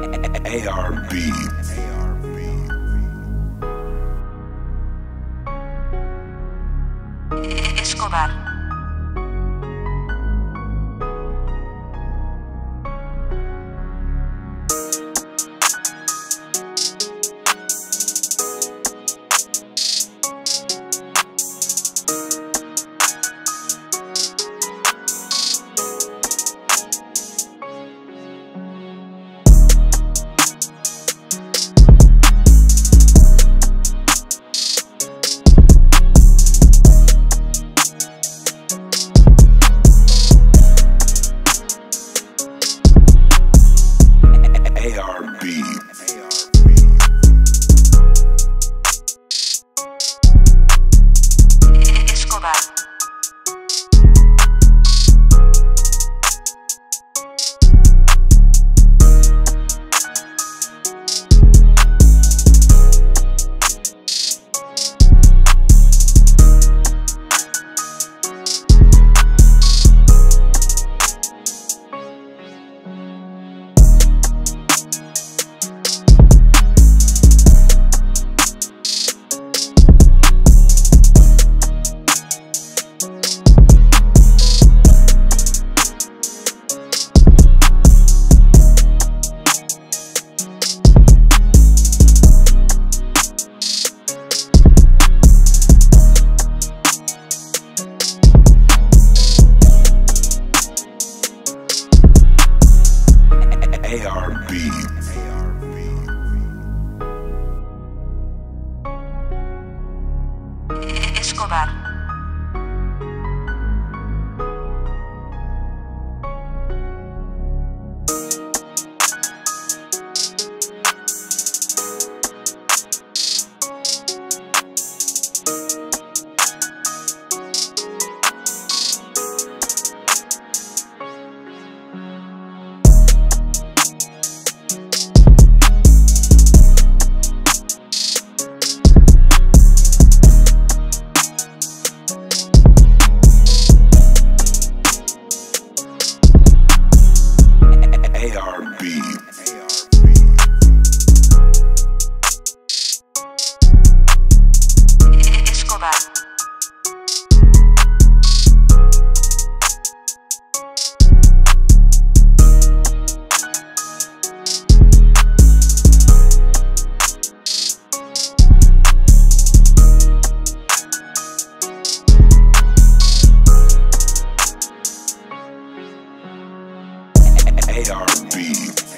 ARB. Escobar. ARB. ARB. Escobar. ARB.